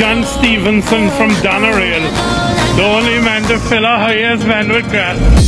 John Stevenson from Doneraile, the only man to fill a highest man with grass.